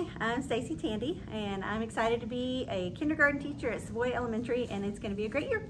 Hi, I'm Stacy Tandy, and I'm excited to be a kindergarten teacher at Savoy Elementary, and it's going to be a great year.